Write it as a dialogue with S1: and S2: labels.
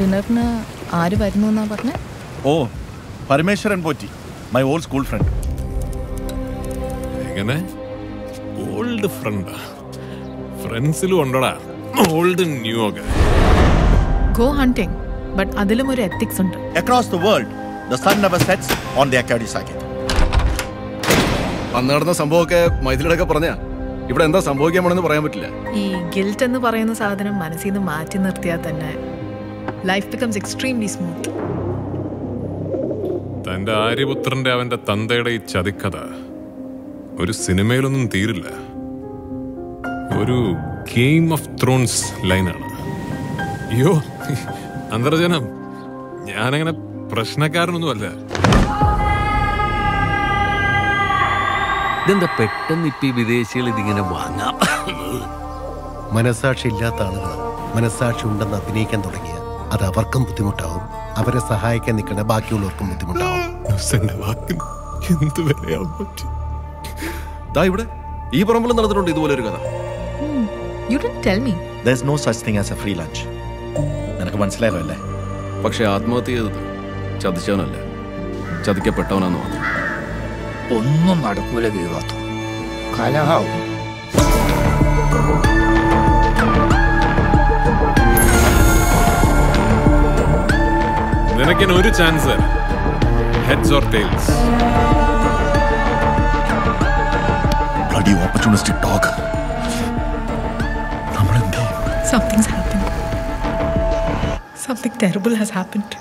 S1: ഡിന്നറിന് ആര് വരുന്നു എന്നാ പറഞ്ഞേ?
S2: ഓ Parameswaran Potti my old school friend
S3: എങ്ങനെ? ഓൾഡ് ഫ്രണ്ടാ ഫ്രണ്ട്സിലും ഉണ്ടടാ? ഓൾഡ് ന്യൂ ഒക്കെ.
S1: ഗോ ഹണ്ടിങ് ബട്ട് അതിലും ഒരു എത്തിക്സ് ഉണ്ട്.
S2: Across the world the sun never sets on the അക്കാഡി സാക്കറ്റ്
S4: അന്ന് നടന്ന സംഭവമൊക്കെ മൈഥിലിയുടെയൊക്കെ പറഞ്ഞാ? ഇവിടെ എന്താ സംഭവിക്കാൻ പോണെന്ന് പറയാൻ പറ്റില്ല.
S1: ഈ ഗിൽറ്റ് എന്ന് പറയുന്ന സാധനം മനസ്സിൽ നിന്ന് മാറ്റി നിർത്തിയാൽ തന്നെ ലൈഫ് ബിക്കംസ് എക്സ്ട്രീംലി സ്മൂത്ത്
S3: തന്റെ ആര്യപുത്രന്റെ അവന്റെ തന്തയുടെ ഈ ചതിക്കഥ ഒരു സിനിമയിലൊന്നും തീരില്ല. ഒരു ഗെയിം ഓഫ് ത്രോൺസ് ലൈനാണ്. അയ്യോ അന്തർജനം ഞാനങ്ങനെ പ്രശ്നക്കാരനൊന്നുമല്ല.
S5: ഇതെന്താ പെട്ടെന്ന് ഇപ്പൊ ഈ വിദേശികൾ ഇതിങ്ങനെ വാങ്ങാം?
S6: മനസാക്ഷി ഇല്ലാത്ത ആളുകൾ മനസാക്ഷി ഉണ്ടെന്ന് അഭിനയിക്കാൻ തുടങ്ങിയ അത് അവർക്കും ബുദ്ധിമുട്ടാവും. അവരെ സഹായിക്കാൻ നിൽക്കുന്ന ബാക്കിയുള്ളവർക്കും ബുദ്ധിമുട്ടാവും.
S3: നുസന്റെ വാക്കിന് എന്ത് വിലയാവും
S4: ദാ ഇവിടെ. ഈ പറമ്പിൽ നടന്നിട്ടുണ്ട് ഇതുപോലെ ഒരു കഥ
S1: you tell me
S2: there is no such thing as a free lunch നിനക്ക് മനസ്സിലായല്ലോ അല്ലേ?
S4: പക്ഷെ ആത്മഹത്യ ചെയ്തത് ചതിച്ചവനല്ല. ചതിക്കപ്പെട്ടവനാന്ന് മാത്രം.
S7: ഒന്നും നടക്കൂല വിവാദം കലഹാവും.
S3: നിനക്കിന് ഒരു chance heads or
S2: opportunistic dog നമ്മൾ എന്താ
S1: Something's happened. Something terrible has happened.